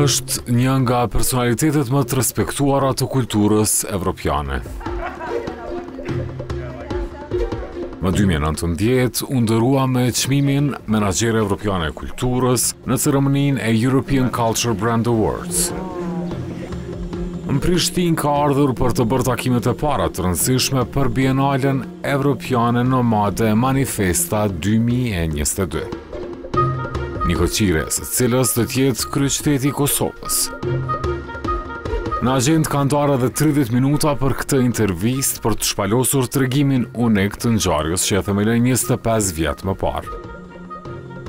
është një nga personalitetet më të respektuara të kulturës evropiane. Më 2019, u ndërua me çmimin Menaxhere Evropiane e Kulturës në ceremoninë e European Culture Brand Awards. Në Prishtinë ka ardhur për të bërë takimet e para të rëndësishme për Bienalen Evropiane Nomade Manifesta 2022. Niko Qire, së cilës të tjetë kryqteti i Kosovës. Në agent kanë të dhe 30 minuta për këtë intervist për të shpalosur të regimin unik të nxarjës që e themeloj 25 vjetë më parë.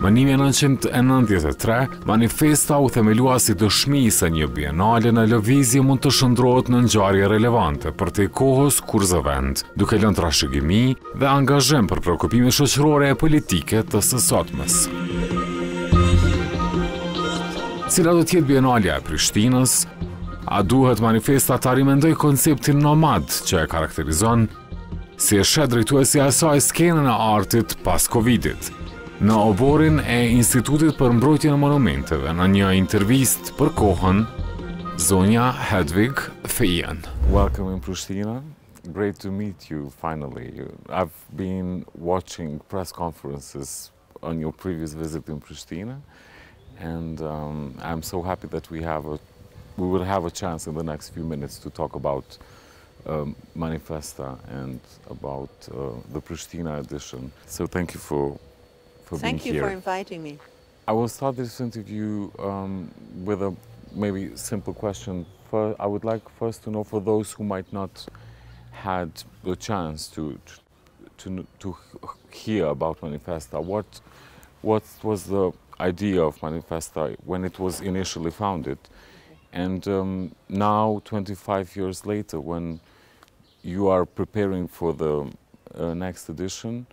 Më 1993, manifesta u themelua si dëshmi se një bienale në lëvizje mund të shëndrojt në nxarje relevante për të kohës kur zë vend, duke lënë trashëgimi dhe angazhem për prekupime shoqërore e politike të sësotmes cila do tjetë bienalja e Prishtinës, a duhet manifesta të arimendoj konceptin nomad që e karakterizon si e shet drejtuesi asaj skenën e artit pas Covidit, në oborin e Institutit për mbrojtje në monumenteve në një intervist për kohën Zonja Hedvig Fejen. Welcome in Prishtina. Great to meet you finally. I've been watching press conferences on your previous visit in Pristina. And um, I'm so happy that we have a we will have a chance in the next few minutes to talk about um, Manifesta and about uh, the Pristina edition. So thank you for for thank being here. Thank you for inviting me. I will start this interview um, with a maybe simple question. For, I would like first to know for those who might not had the chance to to, to hear about Manifesta, what what was the idea of Manifesta when it was initially founded. And um, now, 25 years later, when you are preparing for the uh, next edition,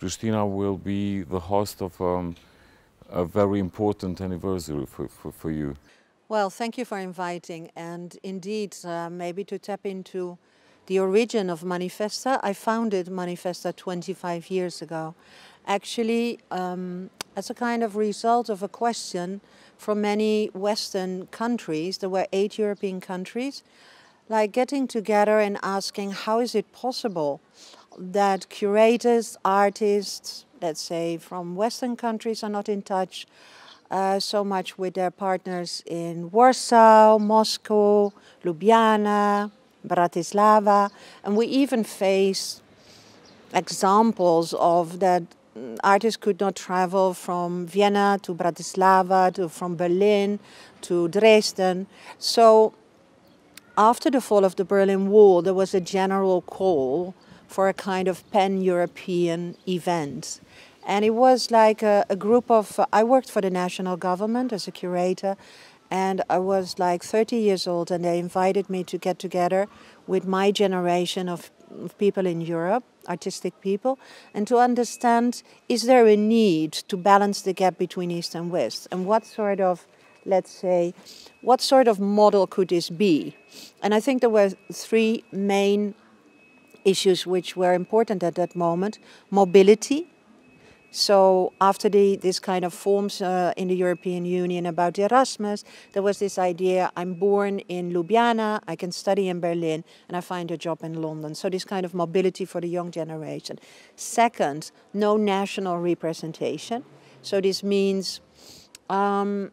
Pristina will be the host of um, a very important anniversary for, for, for, you. Well, thank you for inviting. And indeed, uh, maybe to tap into the origin of Manifesta, I founded Manifesta 25 years ago. Actually, um, as a kind of result of a question from many Western countries, there were eight European countries, like getting together and asking how is it possible that curators, artists, let's say from Western countries are not in touch uh, so much with their partners in Warsaw, Moscow, Ljubljana, Bratislava, and we even face examples of that artists could not travel from Vienna to Bratislava, to, from Berlin to Dresden. So after the fall of the Berlin Wall, there was a general call for a kind of pan-European event. And it was like a, a group of, uh, I worked for the national government as a curator, and I was like 30 years old, and they invited me to get together with my generation of of people in Europe, artistic people, and to understand is there a need to balance the gap between East and West, and what sort of, let's say, what sort of model could this be? And I think there were three main issues which were important at that moment mobility, so after the, this kind of forms uh, in the European Union about Erasmus, there was this idea, I'm born in Ljubljana, I can study in Berlin, and I find a job in London. So this kind of mobility for the young generation. Second, no national representation. So this means um,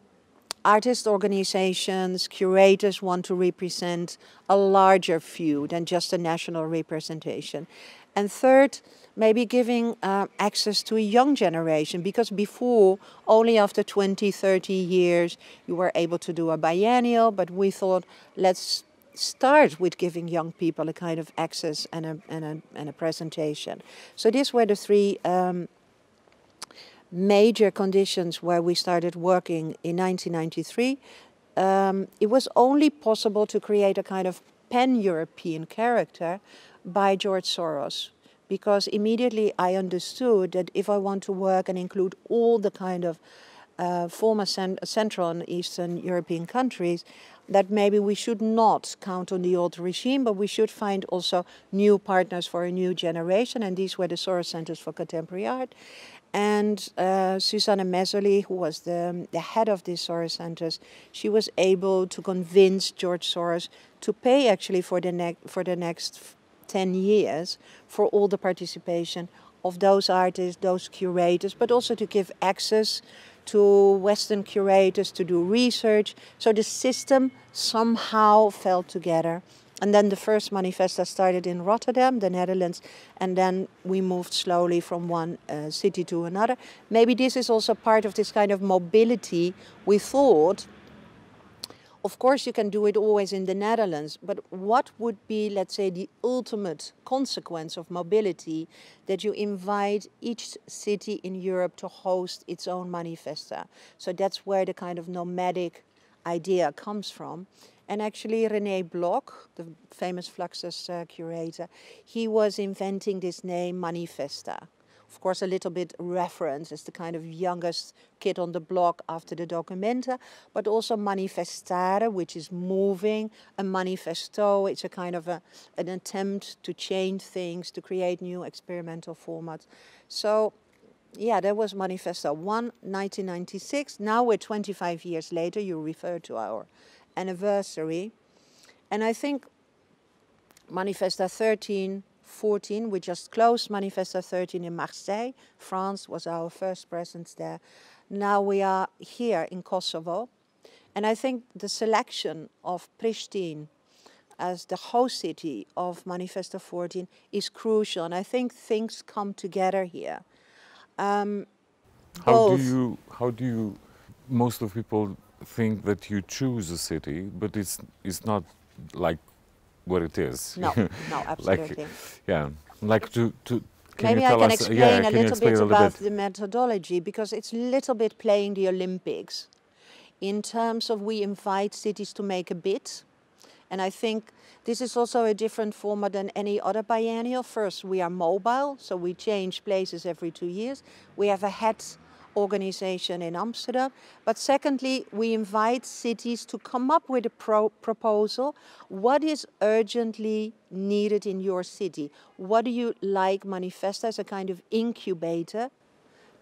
artist organizations, curators want to represent a larger view than just a national representation. And third, maybe giving uh, access to a young generation because before only after 20 30 years you were able to do a biennial but we thought let's start with giving young people a kind of access and a, and a, and a presentation. So these were the three um, major conditions where we started working in 1993 um, it was only possible to create a kind of pan-european character by george soros because immediately I understood that if I want to work and include all the kind of uh, former cent Central and Eastern European countries, that maybe we should not count on the old regime, but we should find also new partners for a new generation, and these were the Soros Centers for Contemporary Art. And uh, Susanne Mészöly, who was the, the head of these Soros centers, she was able to convince George Soros to pay actually for the, for the next 10 years for all the participation of those artists, those curators, but also to give access to Western curators to do research. So the system somehow fell together. And then the first manifesta started in Rotterdam, the Netherlands, and then we moved slowly from one uh, city to another. Maybe this is also part of this kind of mobility we thought of course, you can do it always in the Netherlands, but what would be, let's say, the ultimate consequence of mobility that you invite each city in Europe to host its own manifesta? So that's where the kind of nomadic idea comes from. And actually, René Block, the famous Fluxus uh, curator, he was inventing this name Manifesta of course, a little bit reference as the kind of youngest kid on the block after the Documenta, but also manifestare, which is moving, a manifesto, it's a kind of a, an attempt to change things, to create new experimental formats. So, yeah, that was Manifesta 1, 1996. Now we're 25 years later, you refer to our anniversary. And I think Manifesta 13 14, we just closed Manifesta 13 in Marseille. France was our first presence there. Now we are here in Kosovo. And I think the selection of Pristina as the host city of Manifesta 14 is crucial. And I think things come together here. Um, how do you, how do you, most of people think that you choose a city, but it's, it's not like what it is. No, no, absolutely. like, yeah, like to, to can Maybe I can us, explain yeah, a little explain bit a little about bit? the methodology because it's a little bit playing the Olympics in terms of we invite cities to make a bid. And I think this is also a different format than any other biennial. First, we are mobile, so we change places every two years. We have a head organization in Amsterdam. But secondly, we invite cities to come up with a pro proposal. What is urgently needed in your city? What do you like manifest as a kind of incubator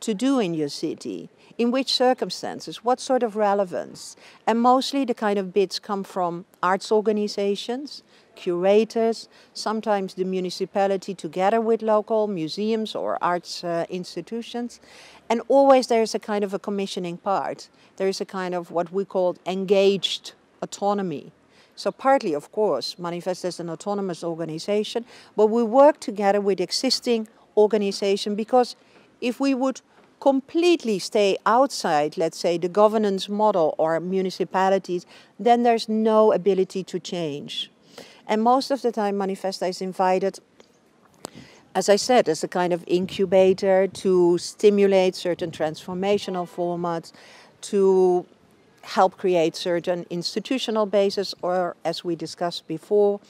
to do in your city? In which circumstances? What sort of relevance? And mostly the kind of bids come from arts organizations, curators, sometimes the municipality together with local museums or arts uh, institutions. And always there's a kind of a commissioning part. There is a kind of what we call engaged autonomy. So partly, of course, Manifest is an autonomous organization, but we work together with existing organization because if we would completely stay outside, let's say, the governance model or municipalities, then there's no ability to change. And most of the time, Manifesta is invited as I said, as a kind of incubator to stimulate certain transformational formats, to help create certain institutional bases, or as we discussed before,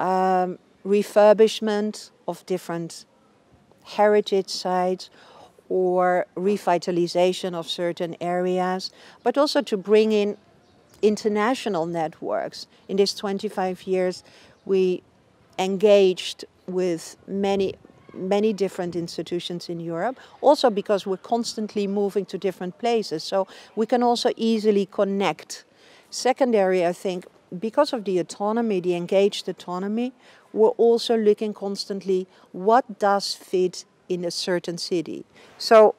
um, refurbishment of different heritage sites or revitalization of certain areas, but also to bring in international networks. In these 25 years, we engaged with many many different institutions in Europe, also because we're constantly moving to different places, so we can also easily connect. Secondary, I think, because of the autonomy, the engaged autonomy, we're also looking constantly what does fit in a certain city. So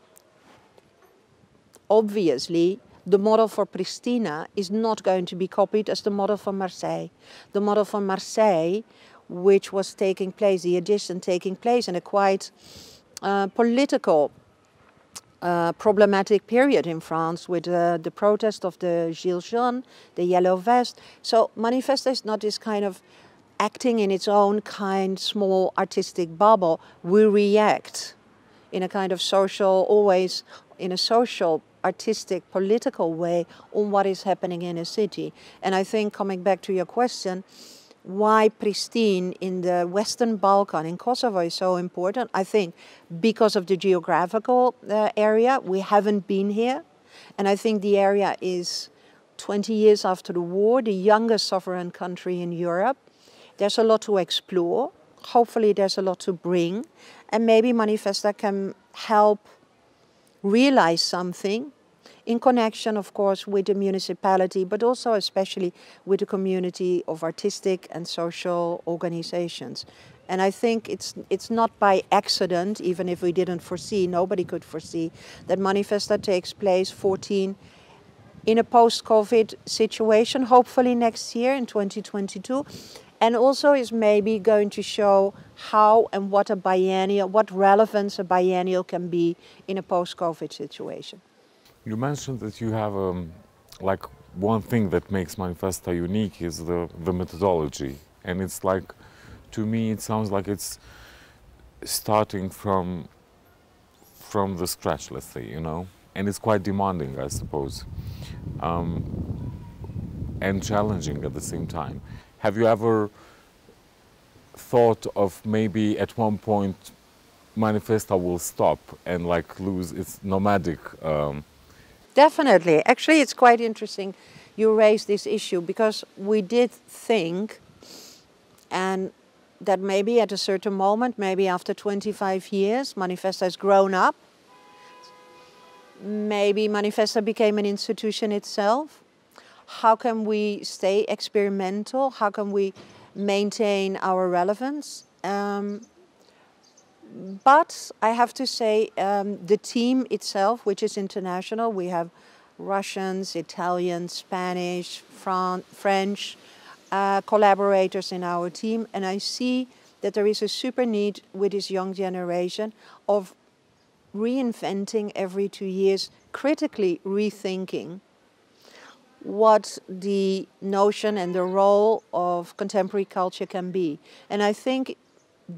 obviously, the model for Pristina is not going to be copied as the model for Marseille. The model for Marseille which was taking place, the edition taking place in a quite uh, political uh, problematic period in France with uh, the protest of the Gilets jaunes, the yellow vest. So Manifesta is not this kind of acting in its own kind, small artistic bubble. We react in a kind of social, always in a social, artistic, political way on what is happening in a city. And I think coming back to your question, why Pristina in the Western Balkan, in Kosovo, is so important. I think because of the geographical uh, area, we haven't been here. And I think the area is 20 years after the war, the youngest sovereign country in Europe. There's a lot to explore. Hopefully, there's a lot to bring. And maybe Manifesta can help realize something in connection, of course, with the municipality, but also especially with the community of artistic and social organizations. And I think it's, it's not by accident, even if we didn't foresee, nobody could foresee, that Manifesta takes place 14 in a post-COVID situation, hopefully next year in 2022. And also is maybe going to show how and what a biennial, what relevance a biennial can be in a post-COVID situation. You mentioned that you have um, like one thing that makes Manifesta unique is the, the methodology. And it's like, to me, it sounds like it's starting from from the scratch, let's say, you know, and it's quite demanding, I suppose, um, and challenging at the same time. Have you ever thought of maybe at one point Manifesta will stop and like lose its nomadic um, Definitely. Actually, it's quite interesting you raised this issue because we did think and that maybe at a certain moment, maybe after 25 years, Manifesta has grown up. Maybe Manifesta became an institution itself. How can we stay experimental? How can we maintain our relevance? Um, but I have to say um, the team itself, which is international, we have Russians, Italians, Spanish, Fran French uh, collaborators in our team, and I see that there is a super need with this young generation of reinventing every two years, critically rethinking what the notion and the role of contemporary culture can be. And I think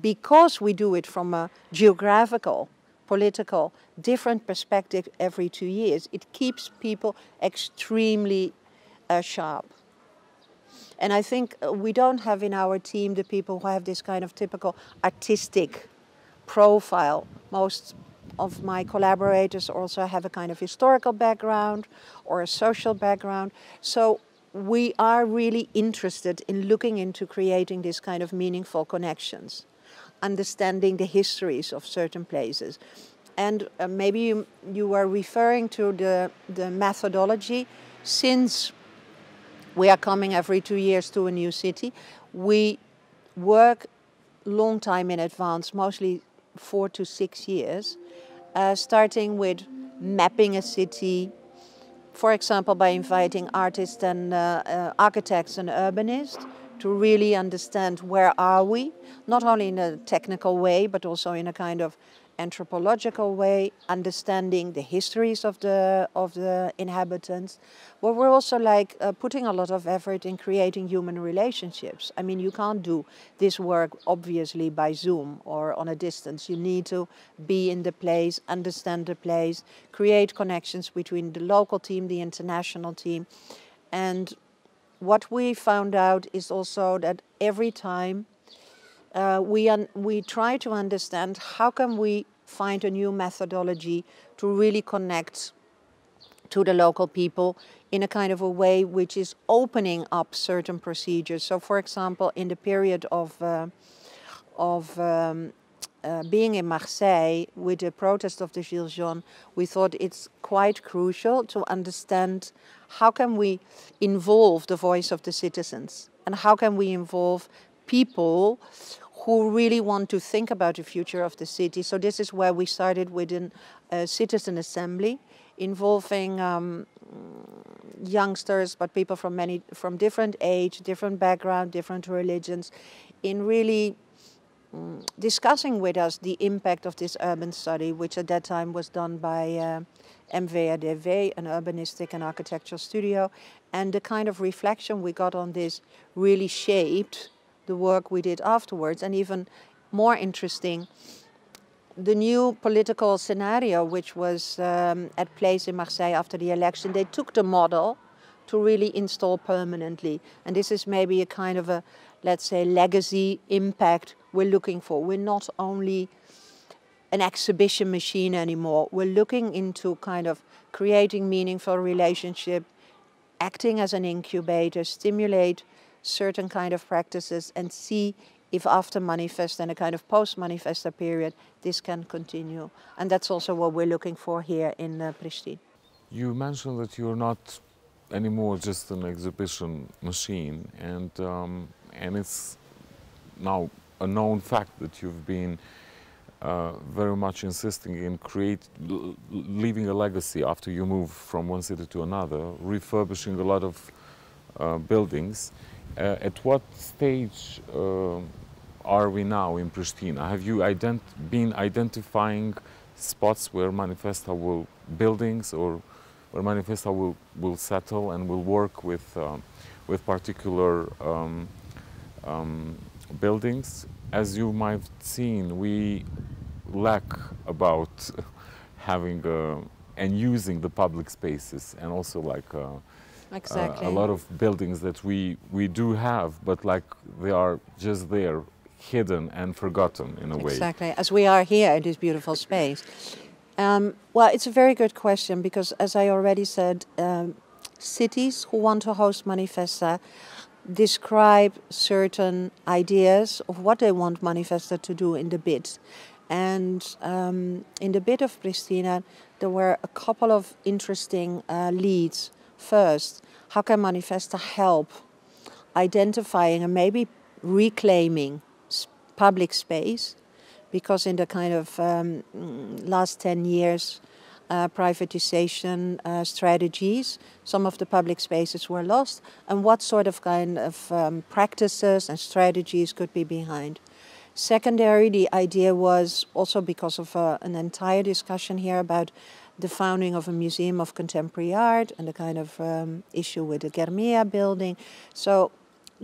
because we do it from a geographical, political, different perspective every two years, it keeps people extremely uh, sharp. And I think uh, we don't have in our team the people who have this kind of typical artistic profile. Most of my collaborators also have a kind of historical background or a social background. So we are really interested in looking into creating this kind of meaningful connections understanding the histories of certain places. And uh, maybe you, you were referring to the, the methodology. Since we are coming every two years to a new city, we work long time in advance, mostly four to six years, uh, starting with mapping a city, for example, by inviting artists and uh, uh, architects and urbanists to really understand where are we, not only in a technical way, but also in a kind of anthropological way, understanding the histories of the of the inhabitants. But we're also like uh, putting a lot of effort in creating human relationships. I mean, you can't do this work obviously by Zoom or on a distance. You need to be in the place, understand the place, create connections between the local team, the international team, and what we found out is also that every time uh, we, we try to understand how can we find a new methodology to really connect to the local people in a kind of a way which is opening up certain procedures. So, for example, in the period of, uh, of um, uh, being in Marseille with the protest of the Gilets jaunes, we thought it's quite crucial to understand how can we involve the voice of the citizens and how can we involve people who really want to think about the future of the city. So this is where we started with a citizen assembly involving um, youngsters, but people from many, from different age, different background, different religions, in really um, discussing with us the impact of this urban study, which at that time was done by uh, an urbanistic and architectural studio. And the kind of reflection we got on this really shaped the work we did afterwards. And even more interesting, the new political scenario which was um, at place in Marseille after the election, they took the model to really install permanently. And this is maybe a kind of a, let's say, legacy impact we're looking for. We're not only an exhibition machine anymore. We're looking into kind of creating meaningful relationship, acting as an incubator, stimulate certain kind of practices and see if after manifest and a kind of post-manifesta period, this can continue. And that's also what we're looking for here in uh, Pristina. You mentioned that you're not anymore just an exhibition machine, and um, and it's now a known fact that you've been uh, very much insisting in create leaving a legacy after you move from one city to another, refurbishing a lot of uh, buildings. Uh, at what stage uh, are we now in Pristina? Have you ident been identifying spots where Manifesta will buildings or where Manifesta will, will settle and will work with uh, with particular um, um, buildings? As you might have seen, we lack about having and using the public spaces and also like Exactly. Uh, a lot of buildings that we, we do have, but like they are just there, hidden and forgotten in a way. Exactly, as we are here in this beautiful space. Um, well, it's a very good question because, as I already said, um, cities who want to host Manifesta describe certain ideas of what they want Manifesta to do in the bid. And um, in the bid of Pristina, there were a couple of interesting uh, leads first, how can Manifesta help identifying and maybe reclaiming public space? Because in the kind of um, last 10 years, uh, privatization uh, strategies, some of the public spaces were lost, and what sort of kind of um, practices and strategies could be behind. Secondary, the idea was also because of uh, an entire discussion here about the founding of a museum of contemporary art and the kind of um, issue with the Germia building. So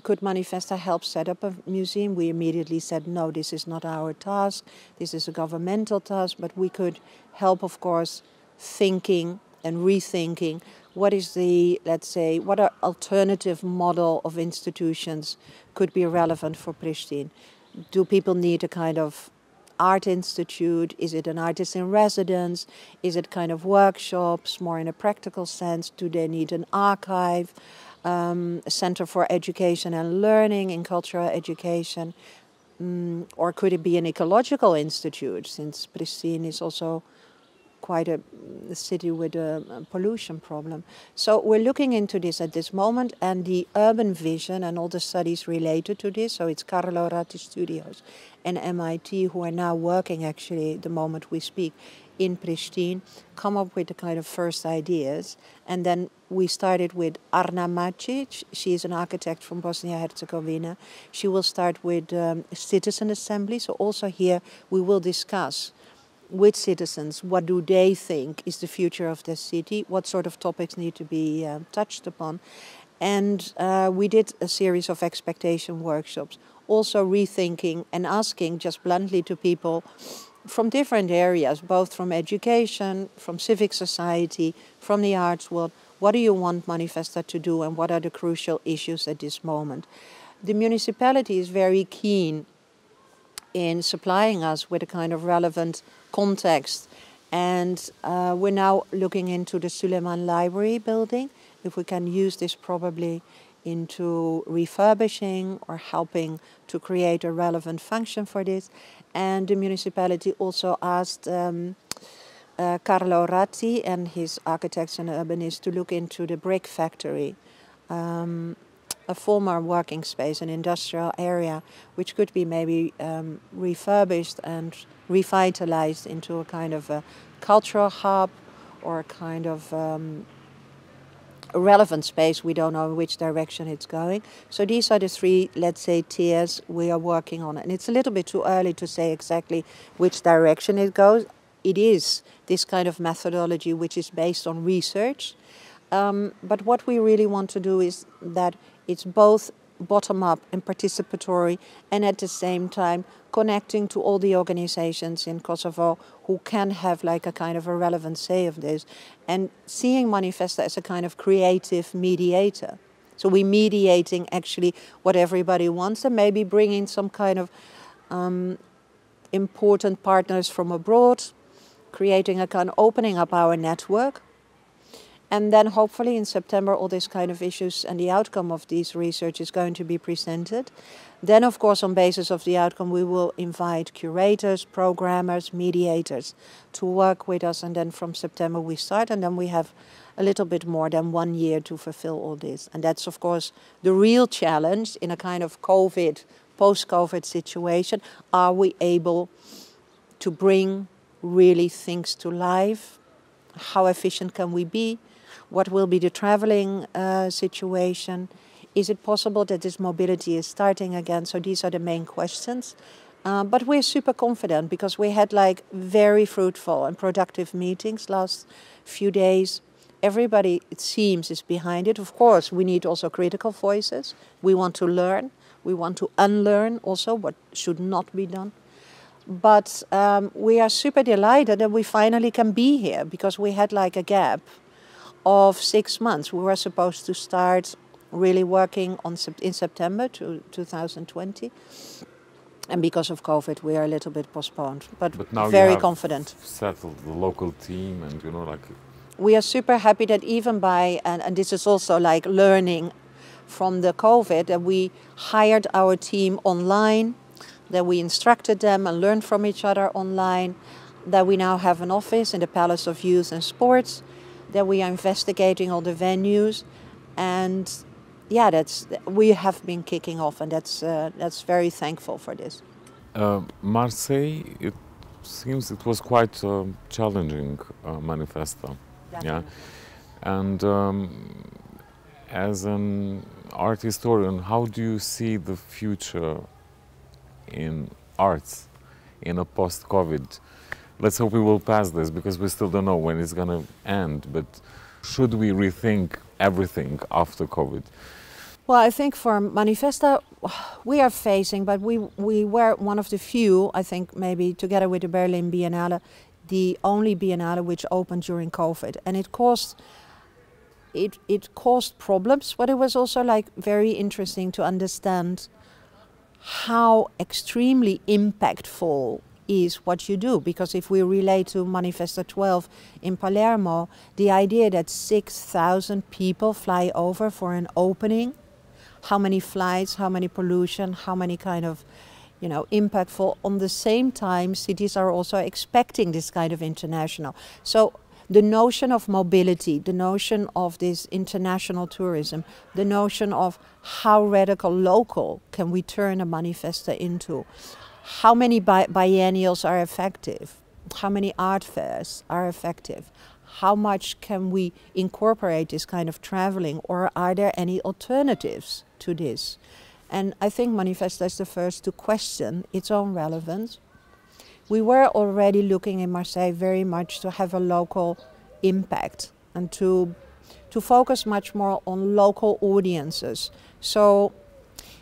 could Manifesta help set up a museum? We immediately said, no, this is not our task. This is a governmental task, but we could help, of course, thinking and rethinking what is the, let's say, what are alternative model of institutions could be relevant for Pristina? Do people need a kind of art institute? Is it an artist in residence? Is it kind of workshops, more in a practical sense? Do they need an archive, um, a center for education and learning in cultural education? Um, or could it be an ecological institute, since Pristina is also quite a, a city with a, pollution problem. So we're looking into this at this moment and the urban vision and all the studies related to this. So it's Carlo Ratti Studios and MIT who are now working actually the moment we speak in Pristina, come up with the kind of first ideas. And then we started with Arna Mačkić. She is an architect from Bosnia-Herzegovina. She will start with um, citizen assembly. So also here we will discuss with citizens what do they think is the future of the city, what sort of topics need to be uh, touched upon. And uh, we did a series of expectation workshops, also rethinking and asking just bluntly to people from different areas, both from education, from civic society, from the arts world, what do you want Manifesta to do and what are the crucial issues at this moment? The municipality is very keen in supplying us with a kind of relevant context. And uh, we're now looking into the Suleiman Library building, if we can use this probably into refurbishing or helping to create a relevant function for this. And the municipality also asked um, uh, Carlo Ratti and his architects and urbanists to look into the brick factory. Um, a former working space, an industrial area, which could be maybe um, refurbished and revitalized into a kind of a cultural hub or a kind of um, relevant space. We don't know which direction it's going. So these are the three, let's say, tiers we are working on. And it's a little bit too early to say exactly which direction it goes. It is this kind of methodology which is based on research. Um, but what we really want to do is that it's both bottom up and participatory, and at the same time connecting to all the organizations in Kosovo who can have like a kind of a relevant say of this, and seeing Manifesta as a kind of creative mediator. So we're mediating actually what everybody wants, and maybe bringing some kind of um, important partners from abroad, creating a kind of opening up our network And then hopefully in September, all these kind of issues and the outcome of these research is going to be presented. Then, of course, on basis of the outcome, we will invite curators, programmers, mediators to work with us. And then from September, we start. And then we have a little bit more than one year to fulfill all this. And that's, of course, the real challenge in a kind of COVID, post COVID situation. Are we able to bring really things to life? How efficient can we be? What will be the traveling uh, situation? Is it possible that this mobility is starting again? So these are the main questions. Uh, but we're super confident because we had like very fruitful and productive meetings last few days. Everybody, it seems, is behind it. Of course, we need also critical voices. We want to learn. We want to unlearn also what should not be done. But um, we are super delighted that we finally can be here because we had like a gap of six months. We were supposed to start really working on in September to 2020. And because of COVID, we are a little bit postponed, but, but now very confident. Settled the local team, and you know, like we are super happy that even by and, and this is also like learning from the COVID that we hired our team online, that we instructed them and learned from each other online, that we now have an office in the Palace of Youth and Sports, that we are investigating all the venues, and yeah, that's we have been kicking off, and that's uh, that's very thankful for this. Uh, Marseille, it seems it was quite a challenging uh, manifesto. Yeah, and um, as an art historian, how do you see the future in arts in a post-COVID? Let's hope we will pass this because we still don't know when it's going to end. But should we rethink everything after COVID? Well, I think for Manifesta, we are facing, but we, we were one of the few, I think maybe together with the Berlin Biennale, the only Biennale which opened during COVID. And it caused it, it caused problems, but it was also like very interesting to understand how extremely impactful is what you do. Because if we relate to Manifesta 12 in Palermo, the idea that 6,000 people fly over for an opening, how many flights, how many pollution, how many kind of you know, impactful. On the same time, cities are also expecting this kind of international. So the notion of mobility, the notion of this international tourism, the notion of how radical local can we turn a manifesta into, how many bi biennials are effective? How many art fairs are effective? How much can we incorporate this kind of traveling, or are there any alternatives to this? And I think Manifesta is the first to question its own relevance. We were already looking in Marseille very much to have a local impact and to to focus much more on local audiences. So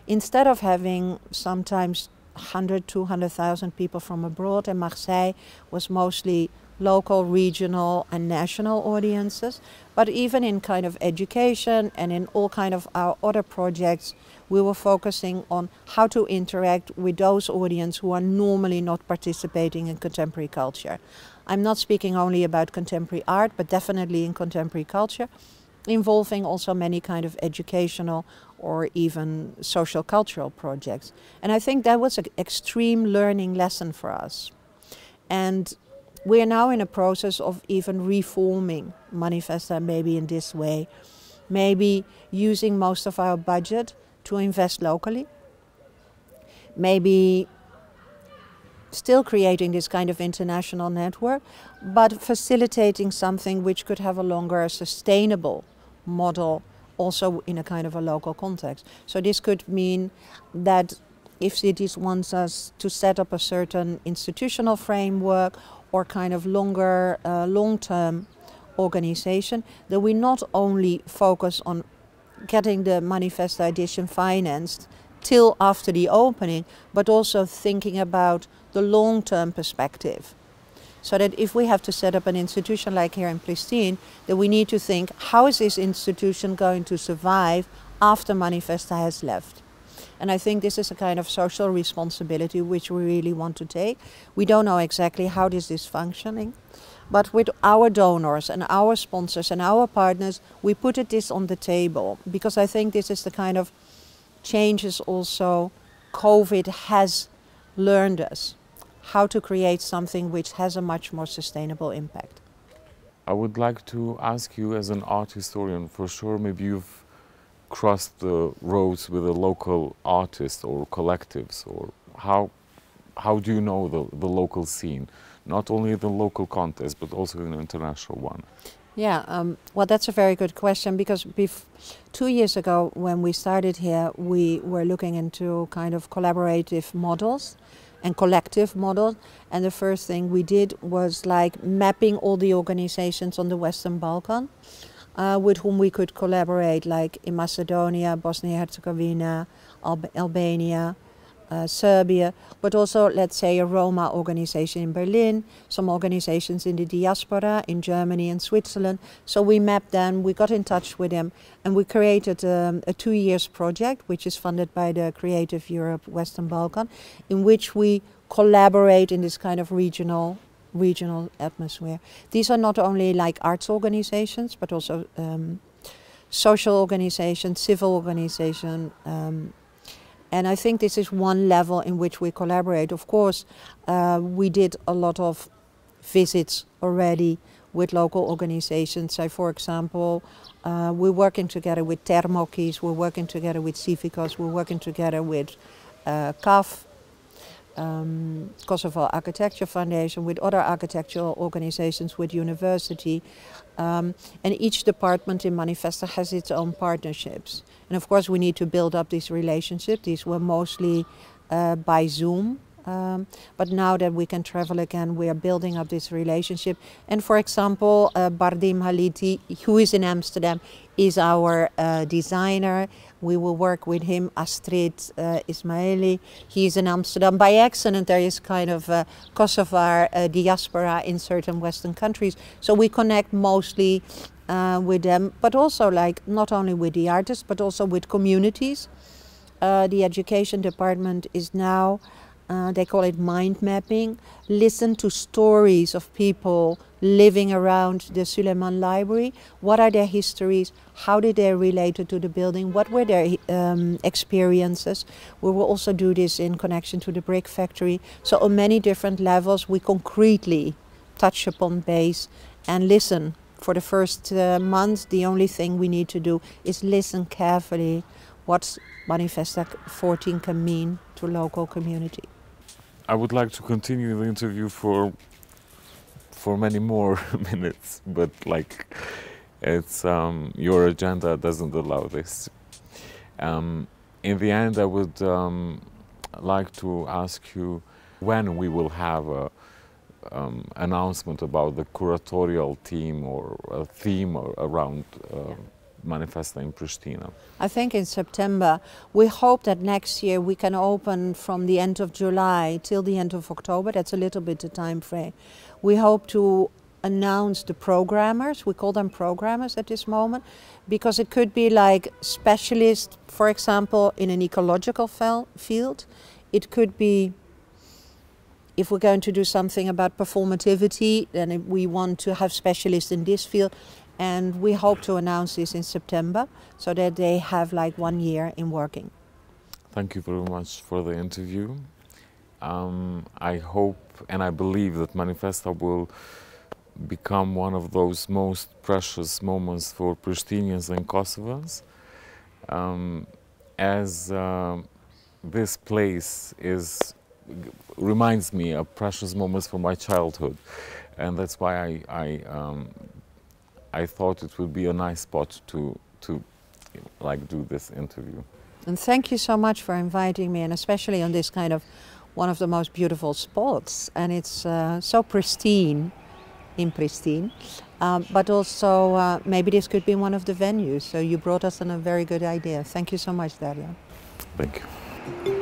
instead of having sometimes 100, 200,000 people from abroad, and Marseille was mostly local, regional, and national audiences. But even in kind of education and in all kind of our other projects, we were focusing on how to interact with those audience who are normally not participating in contemporary culture. I'm not speaking only about contemporary art, but definitely in contemporary culture involving also many kind of educational or even social cultural projects. And I think that was an extreme learning lesson for us. And we are now in a process of even reforming Manifesta maybe in this way, maybe using most of our budget to invest locally, maybe still creating this kind of international network, but facilitating something which could have a longer sustainable model also in a kind of a local context. So this could mean that if cities wants us to set up a certain institutional framework or kind of longer, uh, long-term organization, that we not only focus on getting the Manifesta edition financed till after the opening, but also thinking about the long-term perspective. So that if we have to set up an institution like here in Plestin, that we need to think, how is this institution going to survive after Manifesta has left? And I think this is a kind of social responsibility which we really want to take. We don't know exactly how this is functioning, But with our donors and our sponsors and our partners, we put this on the table because I think this is the kind of changes also COVID has learned us how to create something which has a much more sustainable impact. I would like to ask you as an art historian, for sure maybe you've crossed the roads with a local artist or collectives or how how do you know the, the local scene? Not only the local context but also an international one. Yeah, um, well, that's a very good question because two years ago, when we started here, we were looking into kind of collaborative models and collective model. And the first thing we did was like mapping all the organizations on the Western Balkan uh, with whom we could collaborate, like in Macedonia, Bosnia Herzegovina, Alb Albania, uh, Serbia, but also, let's say, a Roma organization in Berlin, some organizations in the diaspora in Germany and Switzerland. So we mapped them, we got in touch with them, and we created um, a two years project, which is funded by the Creative Europe Western Balkan, in which we collaborate in this kind of regional regional atmosphere. These are not only like arts organizations, but also um, social organizations, civil organizations, um, and I think this is one level in which we collaborate. Of course, uh, we did a lot of visits already with local organizations. So, for example, uh, we're working together with Termokiss, we're working together with Civicos, we're working together with uh, CAF, um, Kosovo Architecture Foundation, with other architectural organizations, with university. Um, and each department in Manifesta has its own partnerships. And of course, we need to build up these relationships. These were mostly uh, by Zoom. Um, but now that we can travel again, we are building up this relationship. And for example, uh, Bardhi Haliti, who is in Amsterdam, is our uh, designer. We will work with him, Astrit uh, Ismaili. He's in Amsterdam. By accident, there is kind of a Kosovar uh, diaspora in certain Western countries. So we connect mostly uh, with them, but also like not only with the artists, but also with communities. Uh, the education department is now uh, they call it mind mapping, listen to stories of people living around the Suleiman Library. What are their histories? How did they relate to the building? What were their um, experiences? We will also do this in connection to the brick factory. So on many different levels, we concretely touch upon base and listen. For the first uh, months, the only thing we need to do is listen carefully what Manifesta 14 can mean to local community. I would like to continue the interview for for many more minutes, but like it's um, your agenda doesn't allow this. Um, in the end, I would um, like to ask you when we will have a um, announcement about the curatorial team or a theme around. Uh, Manifesta in Pristina? I think in September. We hope that next year we can open from the end of July till the end of October. That's a little bit the time frame. We hope to announce the programmers. We call them programmers at this moment because it could be like specialists, for example, in an ecological field. It could be if we're going to do something about performativity, then we want to have specialists in this field and we hope to announce this in September so that they have like one year in working. Thank you very much for the interview. Um, I hope and I believe that Manifesta will become one of those most precious moments for Pristinians and Kosovans. Um, as uh, this place is reminds me of precious moments from my childhood, and that's why I, I um, I thought it would be a nice spot to, to like do this interview. And thank you so much for inviting me, and especially on this kind of one of the most beautiful spots. And it's uh, so pristine, in pristine, um, but also uh, maybe this could be one of the venues. So you brought us on a very good idea. Thank you so much, Daria. Thank you.